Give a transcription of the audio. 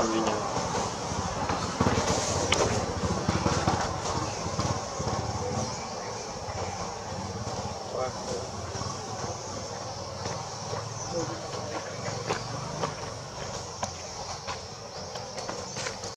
Champignons.